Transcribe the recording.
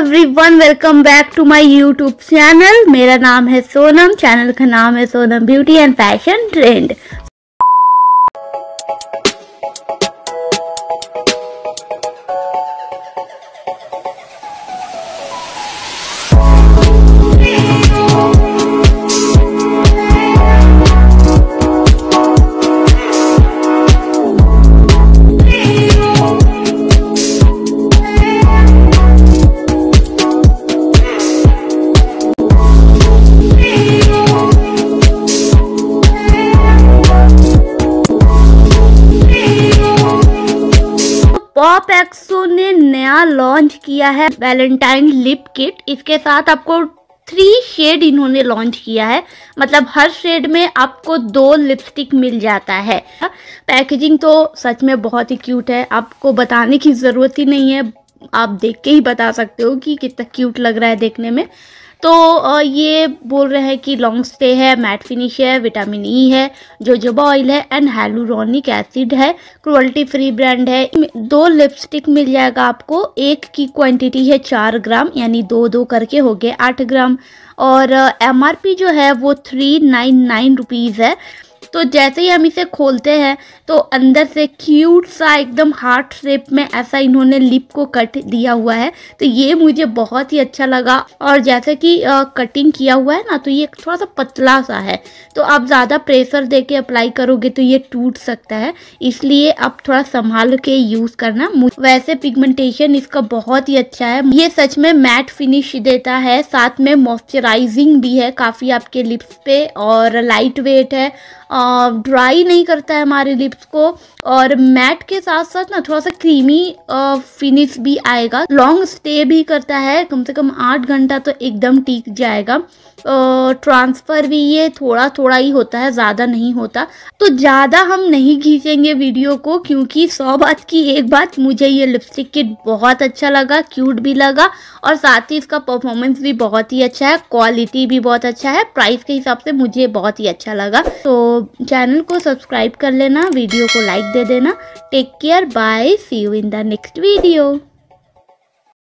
Everyone welcome back to my YouTube channel मेरा नाम है सोनम चैनल का नाम है Sonam beauty and fashion trend POPxo ने नया लॉन्च किया है वैलेंटाइन लिप किट इसके साथ आपको थ्री शेड इन्होंने लॉन्च किया है। मतलब हर शेड में आपको दो लिपस्टिक मिल जाता है। पैकेजिंग तो सच में बहुत ही क्यूट है। आपको बताने की ज़रूरत ही नहीं है। आप देख के ही बता सकते हो कि कितना क्यूट लग रहा है देखने में। तो ये बोल रहे हैं कि लॉन्ग स्टे है मैट फिनिश है विटामिन ई e है जोजोबा ऑयल है एंड हेलुरोनिक एसिड है क्रुअल्टी फ्री ब्रांड है। दो लिपस्टिक मिल जाएगा आपको, एक की क्वांटिटी है चार ग्राम, यानी दो दो करके हो गए आठ ग्राम। और एमआरपी जो है वो थ्री नाइन नाइन रुपीज़ है। तो जैसे ही हम इसे खोलते हैं तो अंदर से क्यूट सा एकदम हार्ट शेप में ऐसा इन्होंने लिप को कट दिया हुआ है। तो ये मुझे बहुत ही अच्छा लगा। और जैसे कि आ, कटिंग किया हुआ है ना तो ये थोड़ा सा पतला सा है। तो आप ज़्यादा प्रेशर दे के अप्लाई करोगे तो ये टूट सकता है। इसलिए आप थोड़ा संभाल के यूज़ करना। वैसे पिगमेंटेशन इसका बहुत ही अच्छा है। ये सच में मैट फिनिश देता है। साथ में मॉइस्चराइजिंग भी है काफ़ी आपके लिप्स पे और लाइट वेट है। ड्राई नहीं करता है हमारे लिप्स को और मैट के साथ साथ ना थोड़ा सा क्रीमी फिनिश भी आएगा। लॉन्ग स्टे भी करता है, कम से कम आठ घंटा तो एकदम टिक जाएगा। ट्रांसफ़र भी ये थोड़ा थोड़ा ही होता है, ज़्यादा नहीं होता। तो ज़्यादा हम नहीं खींचेंगे वीडियो को, क्योंकि सौ बात की एक बात, मुझे ये लिपस्टिक किट बहुत अच्छा लगा क्यूट भी लगा, और साथ ही इसका परफॉर्मेंस भी बहुत ही अच्छा है क्वालिटी भी बहुत अच्छा है प्राइस के हिसाब से मुझे बहुत ही अच्छा लगा। तो चैनल को सब्सक्राइब कर लेना वीडियो को लाइक दे देना। Take care bye see you in the next video